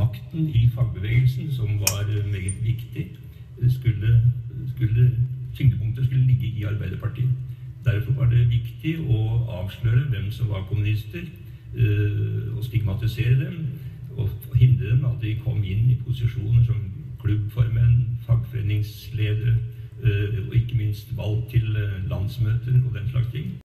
makten i fagbevegelsen, som var meget viktig, skulle, skulle, tyngdepunktet skulle ligge i Arbeiderpartiet. Derfor var det viktig å avsløre hvem som var kommunister, eh, og stigmatisere dem. Og hindre dem at de kom inn i posisjoner som klubbformenn, fagforeningsledere eh, og ikke minst valgt til eh, landsmøter og den slags ting.